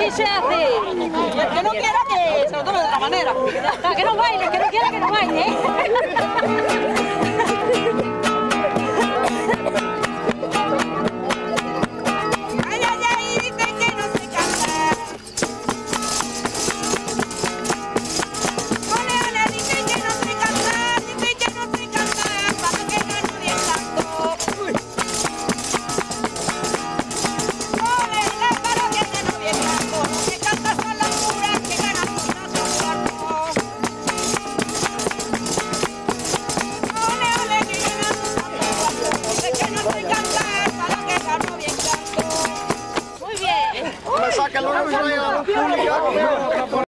así se hace. Pues que no quiera que se lo tome de otra manera. Que no baile, que no quiera que no baile. Y no